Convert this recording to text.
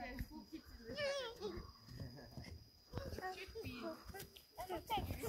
there's four kids in the be.